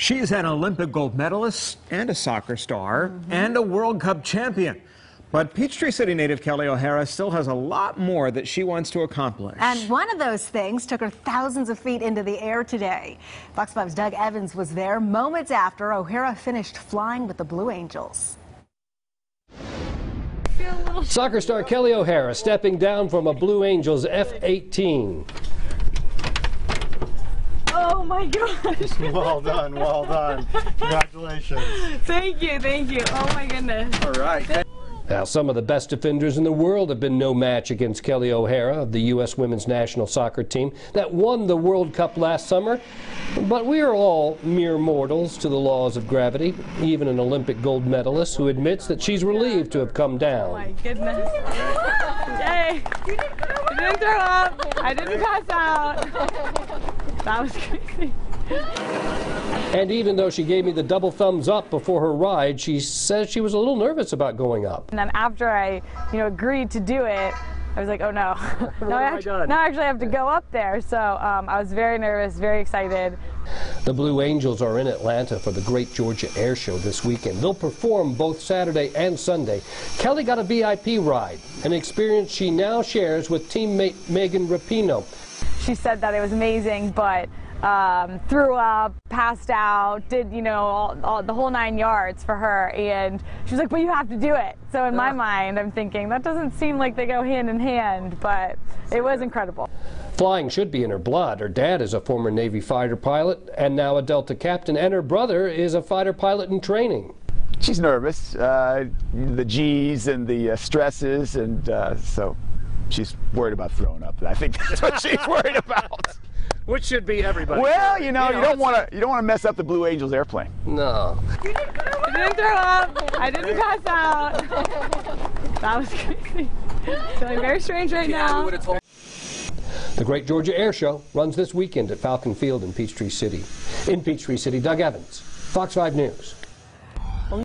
She's an Olympic gold medalist and a soccer star and a World Cup champion. But Peachtree City native Kelley O'Hara still has a lot more that she wants to accomplish. And one of those things took her thousands of feet into the air today. Fox 5's Doug Evans was there moments after O'Hara finished flying with the Blue Angels. Soccer star Kelley O'Hara stepping down from a Blue Angels F-18. Oh my gosh. well done, well done. Congratulations. Thank you, thank you. Oh my goodness. All right. Now, some of the best defenders in the world have been no match against Kelley O'Hara of the U.S. women's national soccer team that won the World Cup last summer. But we are all mere mortals to the laws of gravity, even an Olympic gold medalist who admits that she's relieved to have come down. Oh my goodness. Yay. I didn't throw up. I didn't pass out. That was crazy. And even though she gave me the double thumbs up before her ride, she says she was a little nervous about going up. And then after I, you know, agreed to do it, I was like, oh no. now, I actually, now I actually have to go up there. So um, I was very nervous, very excited. The Blue Angels are in Atlanta for the Great Georgia Air Show this weekend. They'll perform both Saturday and Sunday. Kelley got a VIP ride, an experience she now shares with teammate Megan Rapinoe. She said that it was amazing, but um, threw up, passed out, did, you know, all, all, the whole nine yards for her. And she was like, but you have to do it. So in my mind, I'm thinking, that doesn't seem like they go hand in hand, but it was incredible. Flying should be in her blood. Her dad is a former Navy fighter pilot and now a Delta captain, and her brother is a fighter pilot in training. She's nervous, uh, the G's and the uh, stresses, and uh, so she's worried about throwing up. I think that's what she's worried about. Which should be everybody. Well, you know, you, know, you don't want to you don't want to mess up the Blue Angels airplane. No. I didn't throw up. I didn't pass out. That was crazy. Feeling very strange right now. The Great Georgia Air Show runs this weekend at Falcon Field in Peachtree City. In Peachtree City, Doug Evans, Fox 5 News.